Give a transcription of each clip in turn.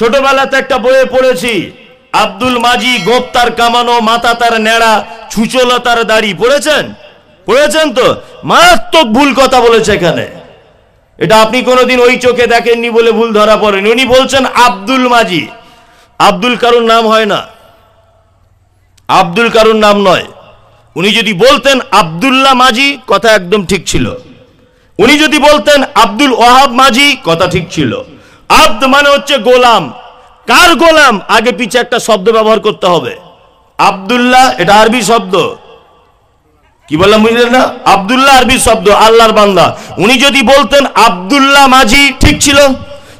ছোটবেলাতে একটা বইয়ে পড়েছি, আব্দুল মাজি গোপ তার কামানো মাথা তার নেড়া ছুচলা তার দাড়ি, পড়েছেন? পড়েছেন তো? মারাত্মক ভুল কথা বলেছে এখানে। এটা আপনি কোনোদিন ওই চোখে দেখেননি বলে ভুল ধরা পড়েনি। উনি বলছেন আব্দুল মাজি। আব্দুল কারুর নাম হয় না। আব্দুল কারুর নাম নয়। উনি যদি বলতেন আব্দুল্লাহ মাজি, কথা একদম ঠিক ছিল। উনি যদি বলতেন আব্দুল ওয়াহাব মাঝি কথা ঠিক ছিল। আব্দ মানে হচ্ছে গোলাম। কার গোলাম? আগে পিছে একটা শব্দ ব্যবহার করতে হবে। আব্দুল্লাহ, এটা আরবি শব্দ। কি বললাম, বুঝলেন না? আবদুল্লাহ আরবি শব্দ, আল্লাহর বান্দা। উনি যদি বলতেন আবদুল্লাহ মাঝি, ঠিক ছিল?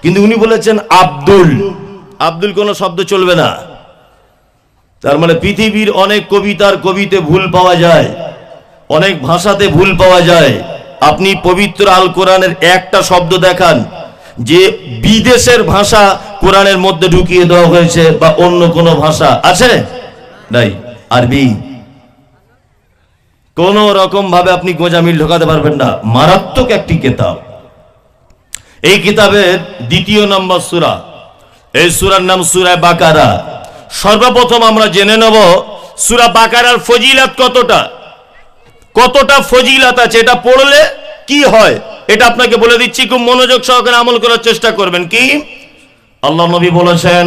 কিন্তু উনি বলেছেন আব্দুল। আব্দুল কোনো শব্দ চলবে না। তার মানে পৃথিবীর অনেক কবিতার কবিতে ভুল পাওয়া যায়। অনেক ভাষাতে ভুল পাওয়া যায়। আপনি পবিত্র আল কোরআনের একটা শব্দ দেখান। যে বিদেশের ভাষা কোরআনের মধ্যে ঢুকিয়ে দেওয়া হয়েছে বা অন্য কোনো ভাষা আছে? নাই। আরবি। কোন রকম ভাবে আপনি গোজামিল ঢোকাতে পারবেন না। মারাত্মক একটি কিতাব। এই কিতাবের দ্বিতীয় নম্বর সুরা। এই সুরার নাম সুরায় বাকারা। সর্বপ্রথম আমরা জেনে নেব সুরা বাকারার ফজিলাত কতটা। কতটা ফজিলাত আছে? এটা পড়লে কি হয়? এটা আপনাকে বলে দিচ্ছি, খুব মনোযোগ সহকারে আমল করার চেষ্টা করবেন। কি? আল্লাহ নবী বলেছেন,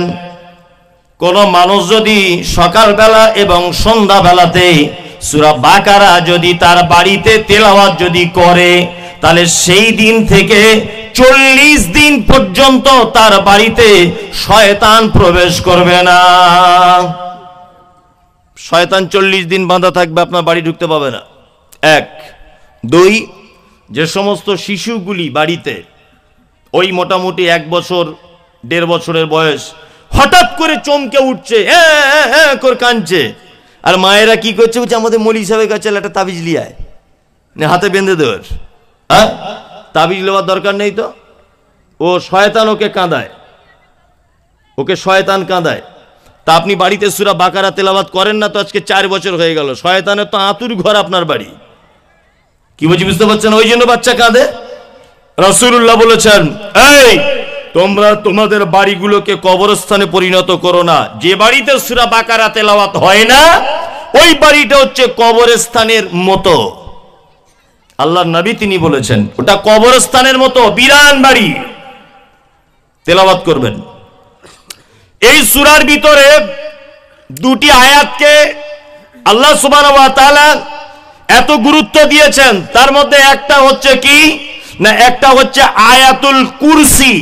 কোন মানুষ যদি সকালবেলা এবং সন্ধ্যাবেলাতে সুরা বাকারা যদি তার বাড়িতে তেলাওয়াত যদি করে, তাহলে সেই দিন থেকে চল্লিশ দিন পর্যন্ত তার বাড়িতে শয়তান প্রবেশ করবে না। শয়তান চল্লিশ দিন বাঁধা থাকবে, আপনার বাড়ি ঢুকতে পাবে না। এক। দুই যে সমস্ত শিশুগুলি বাড়িতে ওই মোটামুটি এক বছর, দেড় বছরের বয়স, হঠাৎ করে চমকে উঠছে করে কাঁদছে। আর মায়েরা কি করছে? বলছে, আমাদের মলি সাহেবের কাছে একটা তাবিজ লিয়ায় হাতে বেঁধে দেওয়ার হ্যাঁ? তাবিজ নেওয়ার দরকার নেই তো? ও শয়তান ওকে কাঁদায়। ওকে শয়তান কাঁদায়। তা আপনি বাড়িতে সুরা বাকারা তেলাবাদ করেন না তো আজকে চার বছর হয়ে গেল। শয়তানের তো আতুর ঘর আপনার বাড়ি। কি বলছি বুঝতে পারছেন? ওই জন্য বাচ্চা কাঁদে? রসুল্লাহ বলেছেন, এই, তোমরা তোমাদের বাড়িগুলোকে কবরস্থানে পরিণত করো না। যে বাড়িতে সুরা বাকারা তেলাওয়াত হয় না, ওই বাড়িটা হচ্ছে কবরস্থানের মতো। আল্লাহ নবী তিনি বলেছেন, ওটা কবরস্থানের মতো, বিরান বাড়ি। তেলাওয়াত করবেন। এই সুরার ভিতরে দুটি আয়াতকে আল্লাহ সুবান এত গুরুত্ব দিয়েছেন, তার মধ্যে একটা হচ্ছে কি? না, একটা হচ্ছে আয়াতুল কুরসি।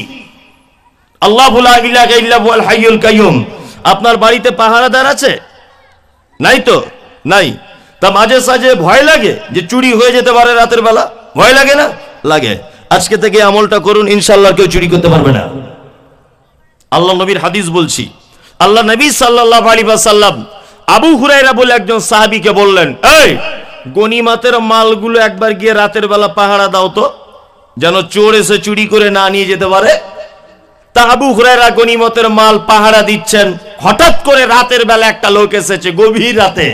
আল্লাহ আপনার বাড়িতে পাহারাদার আছে? নাই তো? নাই। তা মাঝে সাঝে ভয় লাগে যে চুরি হয়ে যেতে পারে রাতের বেলা? ভয় লাগে না? লাগে। আজকে থেকে আমলটা করুন ইনশাল্লাহ কেউ চুরি করতে পারবে না। আল্লাহ নবীর হাদিস বলছি। আল্লাহ নবী সাল্লাহ আলী সাল্লাম আবু হুরাইরা বলে একজন সাহাবিকে বললেন, এই গনিমাতের মালগুলো একবার গিয়ে রাতের বেলা পাহারা দাও তো, যেন চোর এসে চুরি করে না নিয়ে যেতে পারে। তা আবু হুরাইরা গনিমতের মাল পাহারা দিচ্ছেন, হঠাৎ করে রাতের বেলা একটা লোক এসেছে গভীর রাতে।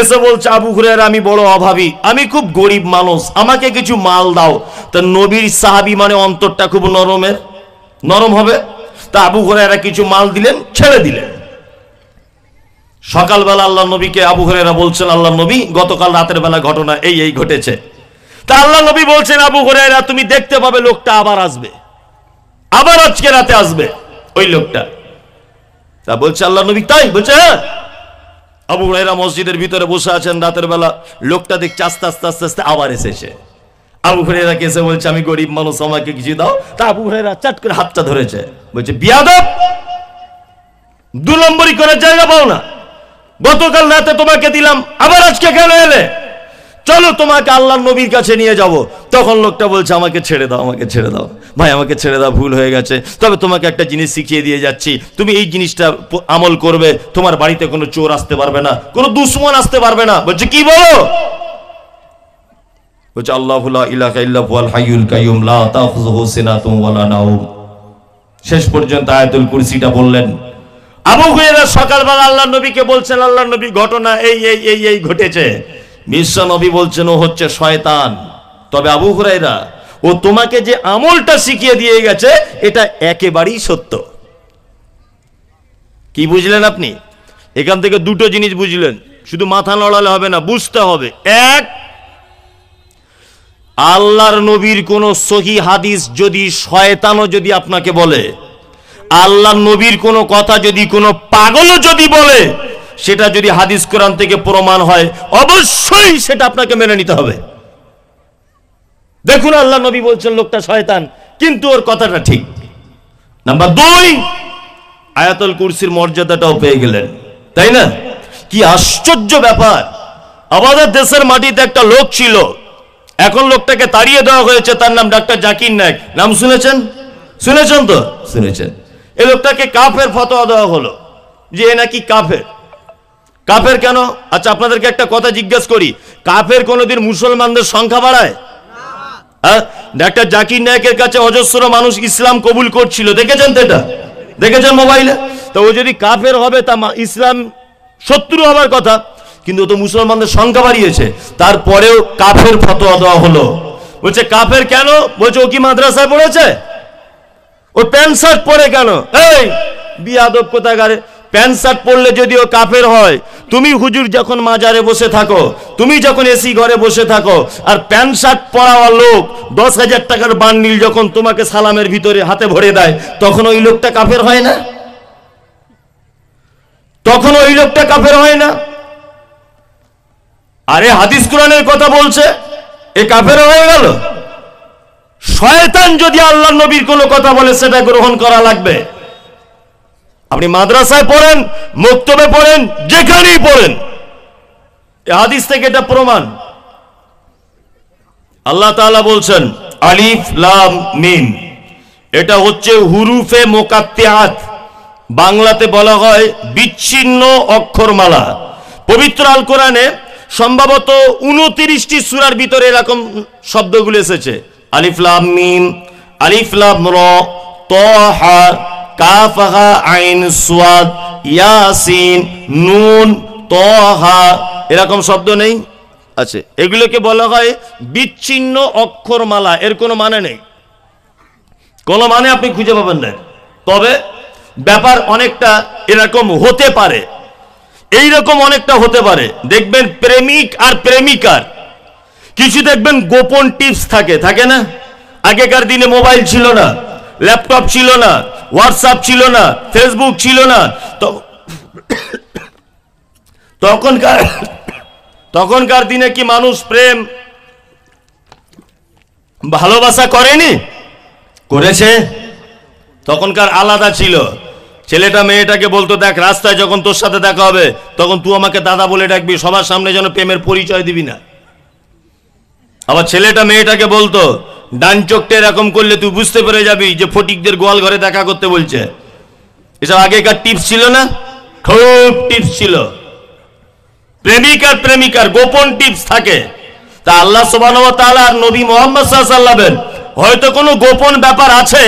এসে বলছে, আবু হুরাইরা আমি বড় অভাবী, আমি খুব গরিব মানুষ, আমাকে কিছু মাল দাও। তা নবীর সাহাবি মানে অন্তরটা খুব নরমের, নরম হবে। তা আবু হুরাইরা কিছু মাল দিলেন, ছেড়ে দিলেন। সকালবেলা আল্লাহ নবীকে আবু হরেরা বলছেন, আল্লাহ নবী, গতকাল রাতের বেলা ঘটনা এই এই ঘটেছে। তা আল্লাহ নবী বলছেন, আবু হুরাইরা তুমি দেখতে পাবে লোকটা আবার আসবে। আবার আজকে রাতে আসবে, ওই লোকটা। তা বলছে আল্লাহ নবী, তাই? বলছে হ্যাঁ। আবু হরেরা মসজিদের ভিতরে বসে আছেন রাতের বেলা, লোকটা দেখছে আস্তে আস্তে আস্তে আস্তে আবার এসেছে। আবু হুরাইরা কেসে বলছে, আমি গরিব মানুষ, আমাকে কিছু দাও। তা আবু হুরাইরা চাট করে হাতটা ধরেছে, বলছে, বিয়াদব! দু নম্বরই করার জায়গা পাও না। গতকাল রাতে তোমাকে দিলাম, আবার আজকে কেন এলে? চলো তোমাকে আল্লাহ নবীর কাছে নিয়ে যাব। তখন লোকটা বলছে, আমাকে ছেড়ে দাও, আমাকে ছেড়ে দাও। ভাই, আমাকে ছেড়ে দাও ভুল হয়ে গেছে। তবে তোমাকে একটা জিনিস শিখিয়ে দিয়ে যাচ্ছি। তুমি এই জিনিসটা আমল করবে, তোমার বাড়িতে কোনো চোর আসতে পারবে না, কোনো দুশ্মন আসতে পারবে না। বলছে, কি বলো? বলছে, আল্লাহ ইলাহা ইল্লাহু আল হাইয়ুল কাইয়ুম, লা তাখুযুহু সিনাতুন ওয়ালা নাওম শেষ পর্যন্ত আয়াতুল কুরসিটা বললেন আবু হুরায়রা সকালবেলা আল্লাহ নবীকে বলছেন আল্লাহ নবী ঘটনা এই এই এই এই ঘটেছে। বিশ্ব নবী বলছেন, ও হচ্ছে শয়তান। তবে আবু হুরায়রা, ও তোমাকে যে আমলটা শিখিয়ে দিয়ে গেছে, এটা একেবারেই সত্য। কি বুঝলেন আপনি? এখান থেকে দুটো জিনিস বুঝলেন। শুধু মাথা নড়ালে হবে না, বুঝতে হবে। এক, আল্লাহর নবীর কোন সহি হাদিস যদি শয়তানও যদি আপনাকে বলে আল্লাহর নবীর কোনো কথা যদি কোনো পাগলও যদি বলে, সেটা যদি হাদিস কোরআন থেকে প্রমাণ হয়, অবশ্যই সেটা আপনাকে মেনে নিতে হবে। দেখুন আল্লাহ নবী বলছেন, লোকটা শয়তান। কিন্তু ওর কথাটা ঠিক। নাম্বার দুই, আয়াতুল কুরসির মর্যাদাটাও পেয়ে গেলেন। তাই না? কি আশ্চর্য ব্যাপার। আমাদের দেশের মাটিতে একটা লোক ছিল। এখন লোকটাকে তাড়িয়ে দেওয়া হয়েছে, তার নাম ডাক্তার জাকির নায়ক। নাম শুনেছেন? শুনেছেন তো? শুনেছেন। এই লোকটাকে কাফের ফতোয়া দেওয়া হলো যে এ নাকি কাফের। কাফের কেন? আচ্ছা আপনাদেরকে একটা কথা জিজ্ঞেস করি। কাফের কোনোদিন মুসলমানদের সংখ্যা বাড়ায়? হ্যাঁ? ডাক্তার জাকির নায়কের কাছে অজস্র মানুষ ইসলাম কবুল করছিল। দেখেছেন তো এটা? দেখেছেন মোবাইলে? তো ও যদি কাফের হবে, তা ইসলাম শত্রু হবার কথা। কিন্তু ও তো মুসলমানদের সংখ্যা বাড়িয়েছে। তারপরেও কাফের ফতোয়া দেওয়া হলো। বলছে, কাফের কেন? বলছে, ও কি মাদ্রাসায় পড়েছে? ও প্যান্ট শার্ট পরে কেন? এই, বিয়াদব কোথাকারে? প্যান্ট শার্ট পরলে যদি ও কাফের হয়, তুমি হুজুর যখন মাজারে বসে থাকো, তুমি যখন এসি ঘরে বসে থাকো, আর প্যান্ট শার্ট পরাওয়া লোক দশ হাজার টাকার বান্ডিল যখন তোমাকে সালামের ভিতরে হাতে ভরে দেয়, তখন ওই লোকটা কাফের হয় না? তখন ওই লোকটা কাফের হয় না? আরে হাদিস কোরআনের কথা বলছে, এ কাফের হয়ে গেল? শয়তান যদি আল্লাহ নবীর কোনো কথা বলে সেটা গ্রহণ করা লাগবে। আপনি মাদ্রাসায় পড়েন, মুক্তবে পড়েন, যেখানেই পড়েন। হাদিস থেকে এটা প্রমাণ। আল্লাহ তাআলা বলছেন, আলিফ লাম মিম। এটা হচ্ছে হুরুফে মোকাত্তিয়াত বাংলাতে বলা হয় বিচ্ছিন্ন অক্ষরমালা। পবিত্র আল কোরআনে সম্ভবত উনতিরিশটি সুরার ভিতরে এরকম শব্দগুলো এসেছে। আলিফ লাম মিম র, তহা, কাফহা আইন সুয়াদ, ইয়াসিন, নুন, তহা। এরকম শব্দ নেই? আছে। এগুলোকে বলা হয় বিচ্ছিন্ন অক্ষরমালা। এর কোনো মানে নেই। কোনো মানে আপনি খুঁজে পাবেন না। তবে ব্যাপার অনেকটা এরকম হতে পারে। এই রকম অনেকটা হতে পারে। দেখবেন প্রেমিক আর প্রেমিকার কিছু দেখবেন গোপন টিপস থাকে থাকে না? আগেকার দিনে মোবাইল ছিল না ল্যাপটপ ছিল না হোয়াটসঅ্যাপ ছিল না ফেসবুক ছিল না, তো তখনকার তখনকার দিনে কি মানুষ প্রেম, ভালোবাসা করেনি? করেছে। তখনকার আলাদা ছিল। ছেলেটা মেয়েটাকে বলতো, দেখ, রাস্তায় যখন তোর সাথে দেখা হবে, তখন তুই আমাকে দাদা বলে ডাকবি, সবার সামনে যেন প্রেমের পরিচয় দিবি না। আবার ছেলেটা মেয়েটাকে বলতো, ডান চোখটা এরকম করলে তুই বুঝতে পেরে যাবি যে ফটিকদের গোয়াল ঘরে দেখা করতে বলছে। এসব আগেকার টিপস ছিল না? খুব টিপস ছিল। প্রেমিকার প্রেমিকার গোপন টিপস থাকে। তা আল্লাহ ওয়া আর নবী মুহাম্মদ আলাইহি হয়তো কোনো গোপন ব্যাপার আছে?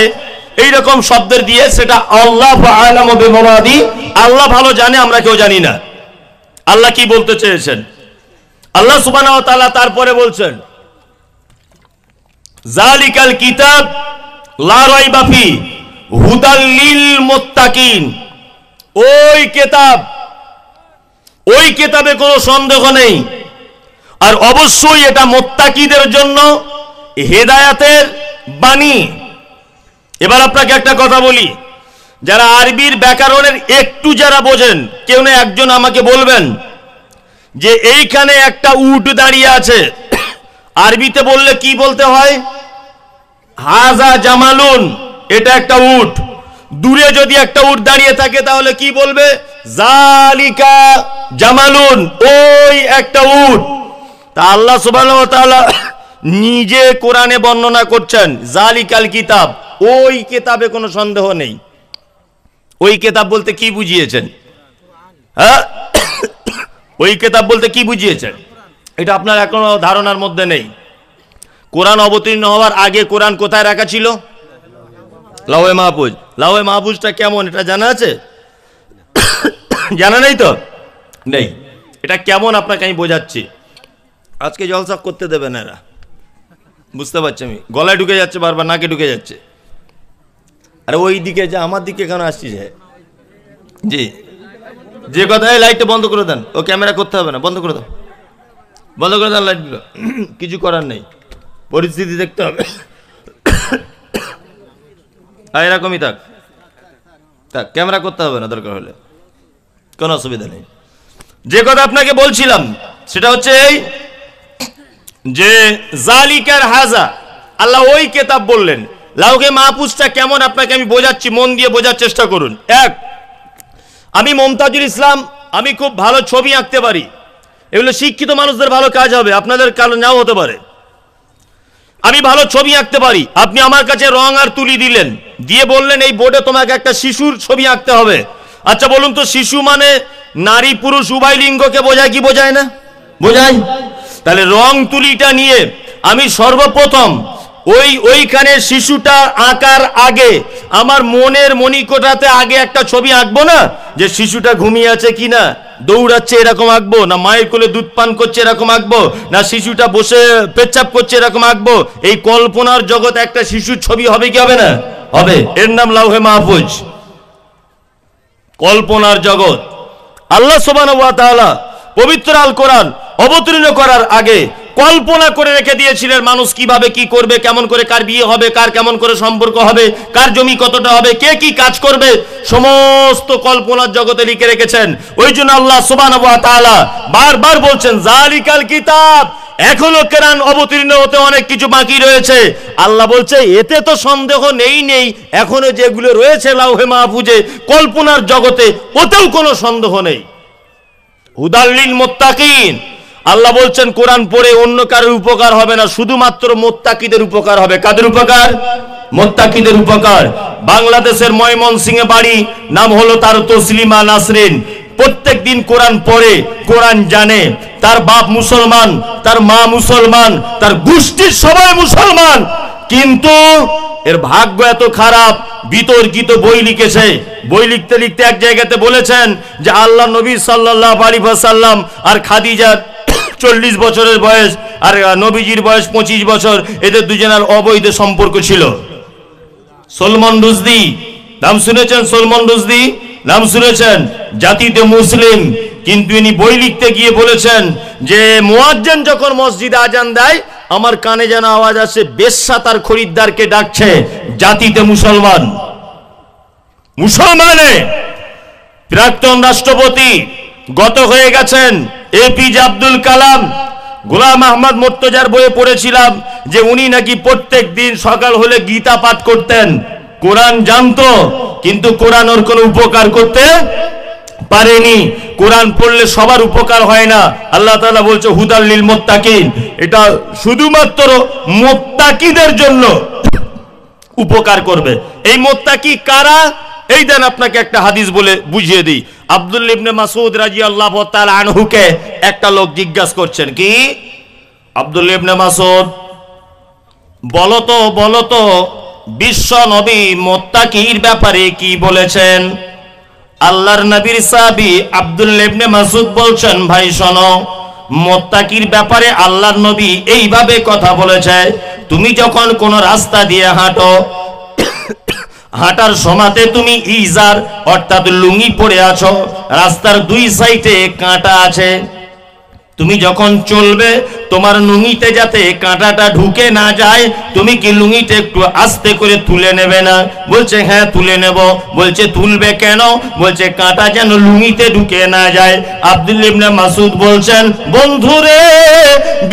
এই রকম শব্দের দিয়ে সেটা আল্লাহ আল্লাহ ভালো জানে, আমরা কেউ জানি না। আল্লাহ কি বলতে চেয়েছেন? আল্লাহ ওয়া তারপরে বলছেন জালিকাল কিতাব লা রাইবা ফি, হুদাল লিল মুত্তাকিন। ওই কিতাব, ওই কিতাবে কোনো সন্দেহ নেই। আর অবশ্যই এটা মোত্তাকিদের জন্য হেদায়াতের বাণী। এবার আপনাকে একটা কথা বলি, যারা আরবির ব্যাকরণের একটু যারা বোঝেন, কেউ না একজন আমাকে বলবেন যে এইখানে একটা উট দাঁড়িয়ে আছে। আরবিতে বললে কি বলতে হয়? হাজা জামালুন, এটা একটা উট। দূরে যদি একটা উট দাঁড়িয়ে থাকে, তাহলে কি বলবে? জালিকা জামালুন, ওই একটা উট। তা আল্লাহ তাআলা নিজে কোরআনে বর্ণনা করছেন জালিকাল কিতাব। ওই কিতাবে কোনো সন্দেহ নেই। ওই কিতাব বলতে কি বুঝিয়েছেন? হ্যাঁ? ওই কিতাব বলতে কি বুঝিয়েছেন? এটা আপনার এখনও ধারণার মধ্যে নেই। কোরআন অবতীর্ণ হওয়ার আগে কোরআন কোথায় রাখা ছিল? লাউয়ে মাহফুজ। লাউয়ে মাহফুজটা কেমন, এটা জানা আছে? জানা নেই তো? নেই। এটা কেমন আপনাকে আমি বোঝাচ্ছি? আজকে জলসা করতে দেবে না এরা। বুঝতে পারছি আমি। গলায় ঢুকে যাচ্ছে বারবার, নাকে ঢুকে যাচ্ছে। আরে ওই দিকে যা, আমার দিকে কেন আসছিস হে? জি। যে কথা, এই লাইটটা বন্ধ করে দেন। ও ক্যামেরা করতে হবে না, বন্ধ করে দাও। বন্ধ করে দেন লাইটগুলো কিছু করার নেই। পরিস্থিতি দেখতে হবে। আর এরকমই থাক। থাক, ক্যামেরা করতে হবে না, দরকার হলে। কোনো অসুবিধা নেই। যে কথা আপনাকে বলছিলাম, সেটা হচ্ছে এই যে জালিকার হাজা, আল্লাহ ওই কেতাব বললেন লাউকে মাহফুজটা কেমন আপনাকে আমি বোঝাচ্ছি, মন দিয়ে বোঝার চেষ্টা করুন। এক, আমি মমতাজুল ইসলাম, আমি খুব ভালো ছবি আঁকতে পারি। এগুলো শিক্ষিত মানুষদের ভালো কাজ হবে, আপনাদের কারও নাও হতে পারে। আমি ভালো ছবি আঁকতে পারি। আপনি আমার কাছে রং আর তুলি দিলেন। দিয়ে বললেন, এই বোর্ডে তোমাকে একটা শিশুর ছবি আঁকতে হবে। আচ্ছা বলুন তো, শিশু মানে নারী পুরুষ উভয় লিঙ্গকে বোঝায় কি বোঝায় না? বোঝায়? তাহলে রং তুলিটা নিয়ে আমি সর্বপ্রথম ওই, ওইখানে শিশুটা আঁকার আগে, আমার মনের মণিকোটাতে আগে একটা ছবি আঁকবো না, যে শিশুটা ঘুমিয়ে আছে কিনা? দৌড়াচ্ছে এরকম আঁকবো, না মায়ের কোলে দুধ পান করছে এরকম আঁকবো, না শিশুটা বসে পেচ্ছাপ করছে এরকম আঁকবো, এই কল্পনার জগৎ একটা শিশুর ছবি হবে কি হবে না? হবে। এর নাম লাউহে মাহফুজ। কল্পনার জগৎ। আল্লাহ সোবান পবিত্র আল কোরআন অবতীর্ণ করার আগে কল্পনা করে রেখে দিয়েছিলেন মানুষ কীভাবে কি করবে, কেমন করে কার বিয়ে হবে, কার কেমন করে সম্পর্ক হবে, কার জমি কতটা হবে, কে কি কাজ করবে, সমস্ত কল্পনার জগতে লিখে রেখেছেন। ওই জন্য আল্লাহ সোবান বারবার বলছেন জালিকাল কিতাব, এখনও কেরান অবতীর্ণ হতে অনেক কিছু বাকি রয়েছে। আল্লাহ বলছে, এতে তো সন্দেহ নেই নেই। এখনও যেগুলো রয়েছে, লাউহে মাহফুজে, কল্পনার জগতে ওতেও কোনো সন্দেহ নেই। হুদাল্লিল মোত্তাকিন। আল্লাহ বলছেন, কোরআন পড়ে অন্য কারোর উপকার হবে না, শুধুমাত্র মোত্তাকিদের উপকার হবে। কাদের উপকার? মোত্তাকিদের উপকার। বাংলাদেশের ময়মনসিংহে বাড়ি, নাম হলো তার তসলিমা নাসরিন। প্রত্যেক দিন কোরআন পড়ে, কোরআন জানে। তার বাপ মুসলমান, তার মা মুসলমান, তার গোষ্ঠীর সবাই মুসলমান। কিন্তু এর ভাগ্য এত খারাপ, বিতর্কিত বই লিখেছে বই লিখতে লিখতে এক জায়গাতে বলেছেন যে, আল্লাহ নবী সাল্লাহ সাল্লাম আর খাদিজার চল্লিশ বছরের বয়স আর নবীজির বয়স পঁচিশ বছর, এদের দুজনের অবৈধ সম্পর্ক ছিল। সলমান রুজদি নাম শুনেছেন সলমান রুজদি নাম শুনেছেন? জাতিতে মুসলিম। কিন্তু ইনি বই লিখতে গিয়ে বলেছেন যে, মোয়াজ্জেন যখন মসজিদে আজান দেয়, আমার কানে যেন আওয়াজ আসে, বেশ্যা তার খরিদ্দারকে ডাকছে, জাতিতে মুসলমান। মুসলমানে প্রাক্তন রাষ্ট্রপতি গত হয়ে গেছেন। এপিজে আব্দুল কালাম গোলাম আহমদ মোর্তজার বইয়ে পড়েছিলাম যে উনি নাকি প্রত্যেক দিন সকাল হলে গীতা পাঠ করতেন। কোরআন জানতো, কিন্তু কোরআন ওর কোনো উপকার করতে পারেনি। কোরআন পড়লে সবার উপকার হয় না। আল্লাহ তালা বলছে হুদাল্লিল মোত্তাকিন। এটা শুধুমাত্র মোত্তাকিদের জন্য উপকার করবে। এই মোত্তাকি কারা? এই দেন আপনাকে একটা হাদিস বলে বুঝিয়ে দিই। আব্দুল ইবনে মাসুদ রাজি আল্লাহ আনহুকে একটা লোক জিজ্ঞাসা করছেন, কি? আব্দুল ইবনে মাসুদ বলতো বলতো বিশ্ব নবী মোত্তাকির ব্যাপারে কি বলেছেন? আল্লাহর নবীর সাহাবী আব্দুল ইবনে মাসুদ বলছেন, ভাই, শোনো, মোত্তাকির ব্যাপারে আল্লাহর নবী এইভাবে কথা বলেছে, তুমি যখন কোন রাস্তা দিয়ে হাঁটো হাঁটার সমাতে তুমি ইজার অর্থাৎ লুঙ্গি পরে আছো। রাস্তার দুই সাইডে কাঁটা আছে। তুমি যখন চলবে, তোমার লুঙ্গিতে যাতে কাঁটাটা ঢুকে না যায়, তুমি কি লুঙ্গিতে একটু আস্তে করে তুলে নেবে না? বলছে হ্যাঁ তুলে নেব। বলছে, তুলবে কেন? বলছে, কাঁটা যেন লুঙ্গিতে ঢুকে না যায়। আব্দুল ইবনে মাসুদ বলছেন, বন্ধুরে,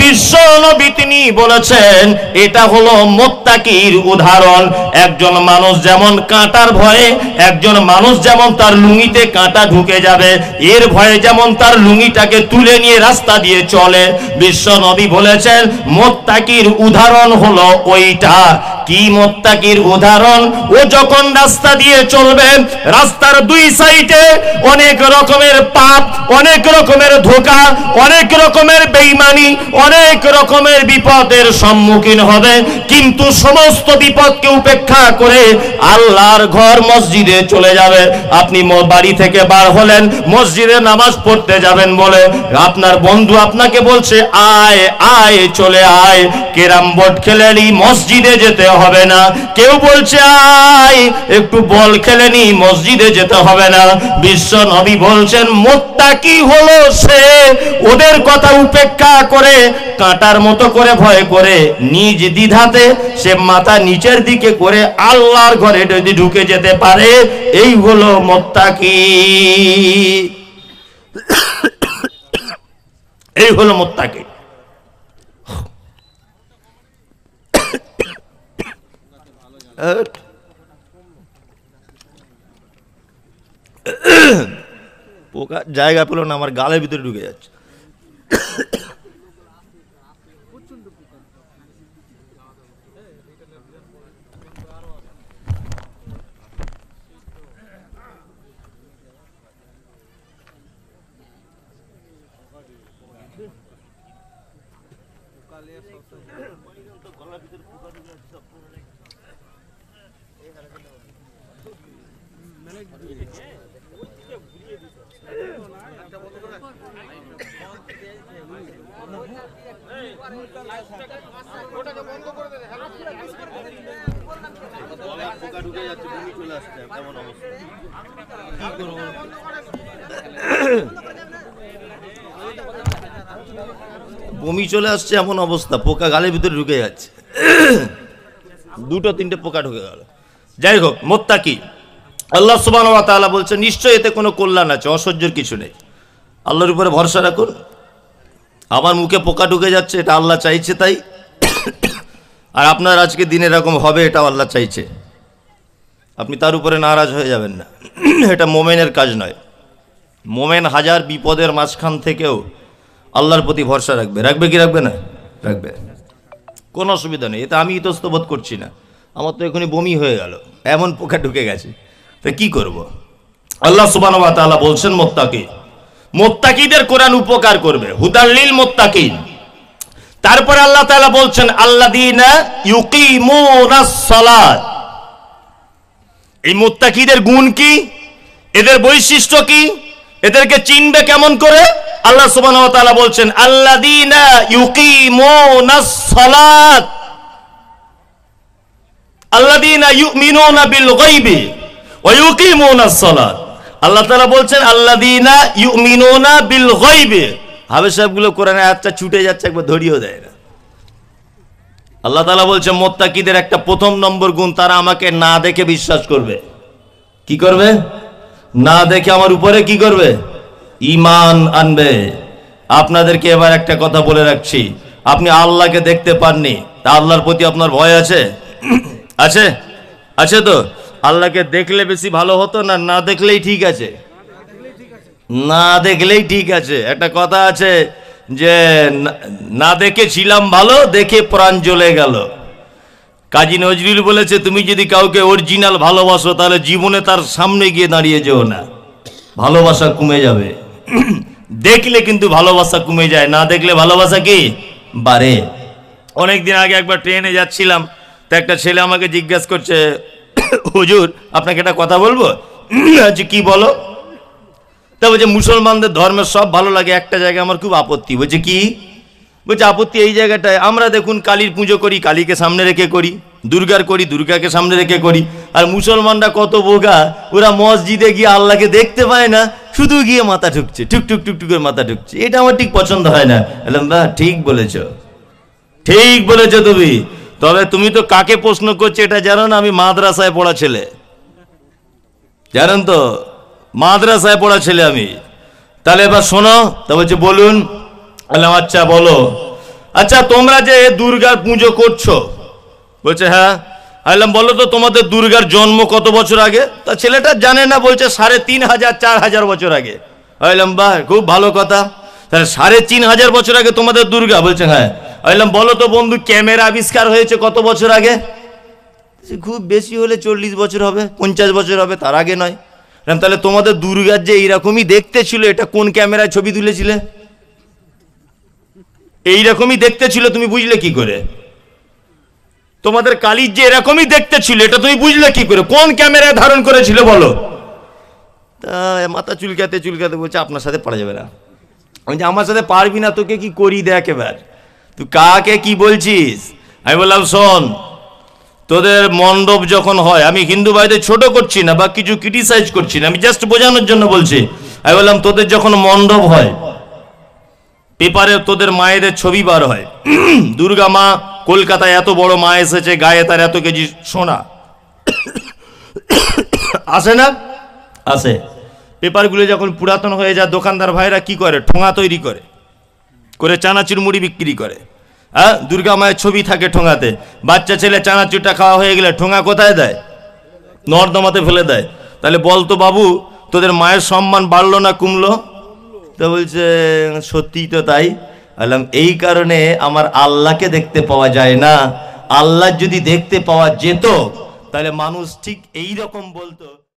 বিশ্ব নবী তিনি বলেছেন, এটা হলো মোত্তাকির উদাহরণ। একজন মানুষ যেমন কাঁটার ভয়ে, একজন মানুষ যেমন তার লুঙ্গিতে কাঁটা ঢুকে যাবে, এর ভয়ে যেমন তার লুঙ্গিটাকে তুলে নিয়ে রাস্তা দিয়ে চলে। বিশ্ব নবী বলেছেন, মোত্তাকির উদাহরণ হলো ওইটা। কি মোত্তাকির উদাহরণ? ও যখন রাস্তা দিয়ে চলবে, রাস্তার দুই সাইডে অনেক রকমের পাপ, অনেক রকমের ধোকা, অনেক রকমের বেইমানি, অনেক রকমের বিপদের সম্মুখীন হবে। কিন্তু সমস্ত বিপদকে উপেক্ষা করে আল্লাহর ঘর মসজিদে চলে যাবে। আপনি বাড়ি থেকে বার হলেন, মসজিদে নামাজ পড়তে যাবেন বলে আপনার বন্ধু বন্ধু আপনাকে বলছে, আয় আয়, চলে আয়। কেরাম বোর্ড খেলে নি মসজিদে যেতে হবে না। কেউ বলছে, আয়, একটু বল খেলে নি মসজিদে যেতে হবে না। বিশ্ব নবী বলছেন, মোত্তা কি হলো সে? ওদের কথা উপেক্ষা করে, কাঁটার মতো করে ভয় করে, নিজ দ্বিধাতে সে মাথা নিচের দিকে করে আল্লাহর ঘরে যদি ঢুকে যেতে পারে, এই হলো মোত্তাকি এই হলো মোত্তাকি। পোকা জায়গা পেল না আমার গালের ভিতরে ঢুকে যাচ্ছে। বমি চলে আসছে এমন অবস্থা, পোকা গালের ভিতরে ঢুকে যাচ্ছে। দুটো, তিনটে পোকা ঢুকে গেল। যাই হোক, মোত্তাকি। আল্লাহ সুবান তাআলা বলছে নিশ্চয় এতে কোনো কল্যাণ আছে, অসহ্যর কিছু নেই। আল্লাহর উপরে ভরসা রাখুন। আমার মুখে পোকা ঢুকে যাচ্ছে, এটা আল্লাহ চাইছে তাই। আর আপনার আজকে দিন এরকম হবে, এটাও আল্লাহ চাইছে। আপনি তার উপরে নারাজ হয়ে যাবেন না। এটা মোমেনের কাজ নয়। মোমেন হাজার বিপদের মাঝখান থেকেও আল্লাহর প্রতি ভরসা রাখবে। রাখবে কি রাখবে না? রাখবে। কোনো অসুবিধা নেই। এতে আমি ইতস্ত বোধ করছি না। আমার তো এখনই বমি হয়ে গেল। এমন পোকা ঢুকে গেছে। তা কি করব? আল্লাহ সুবান বলছেন, মোত্তাকি। মোত্তাকিদের কোরআন উপকার করবে। হুদাল্লিল মোত্তাকিন। তারপরে আল্লাহ তাআলা বলছেন, আল্লাযীনা ইউকিমুনাস সালাত। এই মোত্তাকিদের গুণ কি? এদের বৈশিষ্ট্য কি? এদেরকে চিনবে কেমন করে? আল্লাহ তাআলা বলছেন আল্লাহ তাআলা বলছেন আয়াতটা ছুটে যাচ্ছে, একবার ধরিয়েও দেয় না। আল্লাহ তালা বলছে, মোত্তাকিদের একটা প্রথম নম্বর গুণ তারা আমাকে না দেখে বিশ্বাস করবে। কি করবে? না দেখে আমার উপরে কি করবে? ইমান আনবে। আপনাদেরকে এবার একটা কথা বলে রাখছি। আপনি আল্লাহকে দেখতে পাননি, তা আল্লাহর প্রতি আপনার ভয় আছে? আছে? আছে তো? আল্লাহকে দেখলে বেশি ভালো হতো না না দেখলেই ঠিক আছে? না দেখলেই ঠিক আছে। একটা কথা আছে যে না- না দেখে ছিলাম ভালো, দেখে প্রাণ জ্বলে গেল। কাজী নজরুল বলেছে, তুমি যদি কাউকে অরিজিনাল ভালোবাসো, তাহলে জীবনে তার সামনে গিয়ে দাঁড়িয়ে যেও না। ভালোবাসা কমে যাবে। দেখলে কিন্তু ভালোবাসা কমে যায়, না দেখলে ভালোবাসা কি? বাড়ে। অনেকদিন আগে একবার ট্রেনে যাচ্ছিলাম, তো একটা ছেলে আমাকে জিজ্ঞাসা করছে, হুজুর, আপনাকে একটা কথা বলব? আচ্ছা কি বলো? তা বলছে, মুসলমানদের ধর্মের সব ভালো লাগে, একটা জায়গায় আমার খুব আপত্তি। বলছে, কি? বলছে, আপত্তি এই জায়গাটায়। আমরা দেখুন, কালীর পুজো করি, কালীকে সামনে রেখে করি, দুর্গার করি, দুর্গাকে সামনে রেখে করি। আর মুসলমানরা কত বোগা ওরা মসজিদে গিয়ে আল্লাহকে দেখতে পায় না, শুধু গিয়ে মাথা ঢুকছে টুক টুক টুক করে মাথা ঢুকছে এটা আমার ঠিক পছন্দ হয় না। বললাম বা ঠিক বলেছ। ঠিক বলেছ তুমি। তবে তুমি তো কাকে প্রশ্ন করছ, এটা জানো না? আমি মাদ্রাসায় পড়া ছেলে। জানেন তো? মাদ্রাসায় পড়া ছেলে আমি। তাহলে এবার শোনো, তা বলছে, বলুন। বললাম আচ্ছা বলো। আচ্ছা তোমরা যে দুর্গার পুজো করছ? বলছে হ্যাঁ। বললাম, বলো তো, তোমাদের দুর্গার জন্ম কত বছর আগে? তা ছেলেটা জানে না, বলছে, সাড়ে তিন হাজার, চার হাজার বছর আগে। বললাম, বাহ, খুব ভালো কথা। তাহলে সাড়ে তিন হাজার বছর আগে তোমাদের দুর্গা? বলছে হ্যাঁ। বললাম, বলো তো, বন্ধু, ক্যামেরা আবিষ্কার হয়েছে কত বছর আগে? খুব বেশি হলে চল্লিশ বছর হবে, পঞ্চাশ বছর হবে, তার আগে নয়। তাহলে তোমাদের দুর্গার যে এইরকমই দেখতে ছিল, এটা কোন ক্যামেরায় ছবি তুলেছিলে? এইরকমই দেখতে ছিল, তুমি বুঝলে কি করে? তোমাদের কালির যে এরকমই দেখতে ছিল, এটা তুমি বুঝলে কি করে? কোন ক্যামেরায় ধারণ করেছিল, বলো? তা, মাথা চুলকাতে চুলকাতে বলছে, আপনার সাথে পারা যাবে না। আমি যে আমার সাথে পারবি না, তোকে কি করি দেখ এবার? তুই কাকে কি বলছিস? আমি বললাম, শোন তোদের মণ্ডপ যখন হয়, আমি হিন্দু ভাইদের ছোট করছি না বা কিছু ক্রিটিসাইজ করছি না, আমি জাস্ট বোঝানোর জন্য বলছি। আমি বললাম, তোদের যখন মণ্ডপ হয় পেপারে তোদের মায়েদের ছবি বার হয়। দুর্গা মা কলকাতায় এত বড় মা এসেছে, গায়ে তার এত কেজি সোনা। আসে না? আসে। পেপারগুলো যখন পুরাতন হয়ে যায়, দোকানদার ভাইরা কি করে? ঠোঙা তৈরি করে। করে চানাচুর মুড়ি বিক্রি করে। হ্যাঁ দুর্গা মায়ের ছবি থাকে ঠোঙাতে। বাচ্চা ছেলে চানাচুরটা খাওয়া হয়ে গেলে ঠোঙা কোথায় দেয়? নর্দমাতে ফেলে দেয়। তাহলে বলতো বাবু, তোদের মায়ের সম্মান বাড়লো না কমলো? তো বলছে, সত্যিই তো তাই। বললাম, এই কারণে আমার আল্লাহকে দেখতে পাওয়া যায় না। আল্লাহ যদি দেখতে পাওয়া যেত, তাহলে মানুষ ঠিক এই রকম বলতো।